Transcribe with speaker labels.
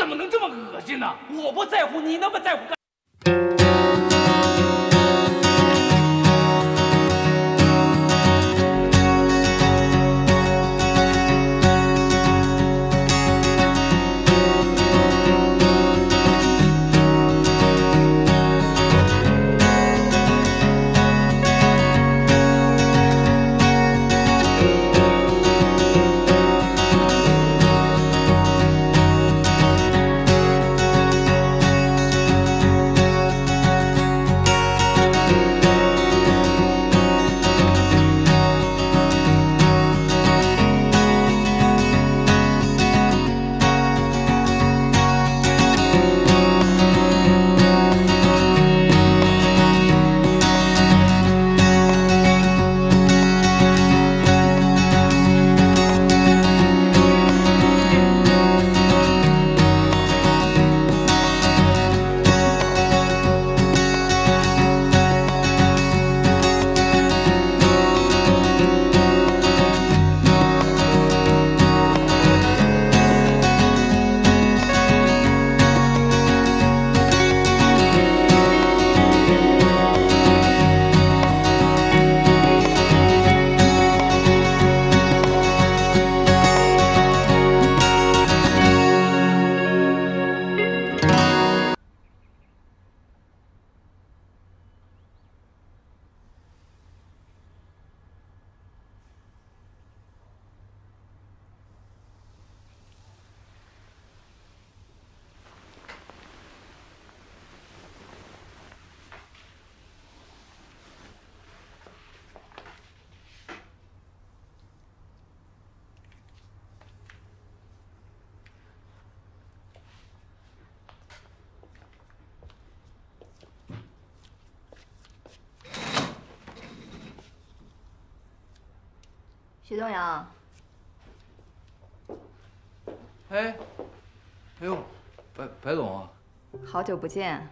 Speaker 1: 怎么能这么恶心呢？我不在乎，你那么在乎干？
Speaker 2: 徐东阳，
Speaker 3: 哎，哎呦，白白总啊，
Speaker 2: 好久不见。